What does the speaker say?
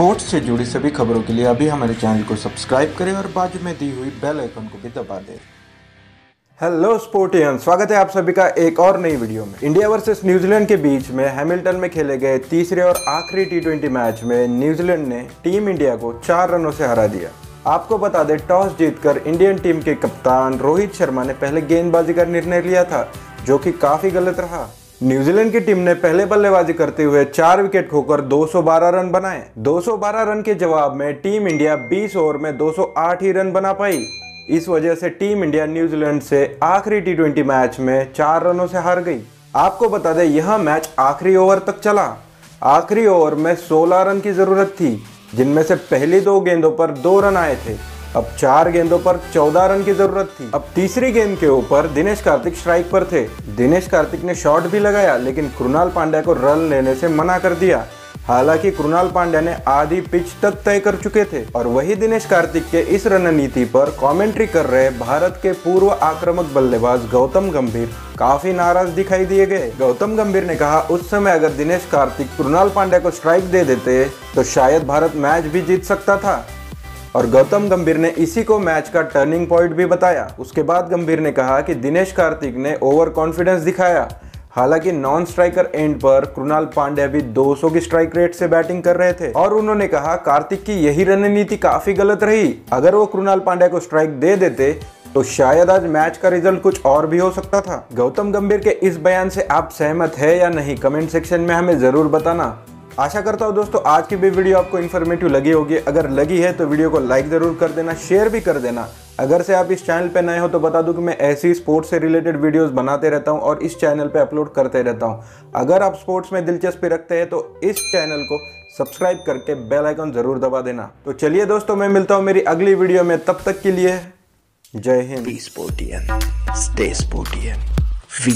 Sports से जुड़ी सभी खबरों के लिए अभी हमारे चैनल को सब्सक्राइब करें और बाजू में दी हुई बेल आइकन को भी दबा दें। हेलो स्पोर्टियन, स्वागत है आप सभी का एक और नई वीडियो में। इंडिया वर्सेस न्यूजीलैंड के बीच में हैमिल्टन में खेले गए तीसरे और आखिरी टी मैच में न्यूजीलैंड ने टीम इंडिया को चार रनों से हरा दिया। आपको बता दें, टॉस जीतकर इंडियन टीम के कप्तान रोहित शर्मा ने पहले गेंदबाजी का निर्णय लिया था, जो कि काफ़ी गलत रहा। न्यूजीलैंड की टीम ने पहले बल्लेबाजी करते हुए चार विकेट खोकर 212 रन बनाए। 212 रन के जवाब में टीम इंडिया 20 ओवर में 208 ही रन बना पाई। इस वजह से टीम इंडिया न्यूजीलैंड से आखिरी टी मैच में चार रनों से हार गई। आपको बता दें, यह मैच आखिरी ओवर तक चला। आखिरी ओवर में 16 रन की ज़रूरत थी, जिनमें से पहली दो गेंदों पर दो रन आए थे। अब चार गेंदों पर चौदह रन की ज़रूरत थी। अब तीसरी गेंद के ऊपर दिनेश कार्तिक स्ट्राइक पर थे। दिनेश कार्तिक ने शॉट भी लगाया, लेकिन कृणाल पांड्या को रन लेने से मना कर दिया। हालाँकि कृणाल पांड्या ने आधी पिच तक तय कर चुके थे, और वही दिनेश कार्तिक के इस रणनीति पर कमेंट्री कर रहे भारत के पूर्व आक्रामक बल्लेबाज गौतम गंभीर काफ़ी नाराज़ दिखाई दिए गए। गौतम गंभीर ने कहा, उस समय अगर दिनेश कार्तिक कृणाल पांड्या को स्ट्राइक दे देते तो शायद भारत मैच भी जीत सकता था। और गौतम गंभीर ने इसी को मैच का टर्निंग पॉइंट भी बताया। उसके बाद गंभीर ने कहा कि दिनेश कार्तिक ने ओवर कॉन्फिडेंस दिखाया। हालाँकि नॉन स्ट्राइकर एंड पर कृणाल पांड्या भी 200 की स्ट्राइक रेट से बैटिंग कर रहे थे। और उन्होंने कहा, कार्तिक की यही रणनीति काफ़ी गलत रही। अगर वो कृणाल पांड्या को स्ट्राइक दे देते तो शायद आज मैच का रिज़ल्ट कुछ और भी हो सकता था। गौतम गंभीर के इस बयान से आप सहमत है या नहीं, कमेंट सेक्शन में हमें ज़रूर बताना। आशा करता हूँ दोस्तों, आज की भी वीडियो आपको इन्फॉर्मेटिव लगी होगी। अगर लगी है तो वीडियो को लाइक ज़रूर कर देना शेयर भी कर देना। अगर से आप इस चैनल पे नए हो तो बता दूँ कि मैं ऐसी स्पोर्ट्स से रिलेटेड वीडियोस बनाते रहता हूँ और इस चैनल पे अपलोड करते रहता हूँ। अगर आप स्पोर्ट्स में दिलचस्पी रखते हैं तो इस चैनल को सब्सक्राइब करके बेल आइकन ज़रूर दबा देना। तो चलिए दोस्तों, मैं मिलता हूँ मेरी अगली वीडियो में। तब तक के लिए, जय Hind. Sportian stay Sportian we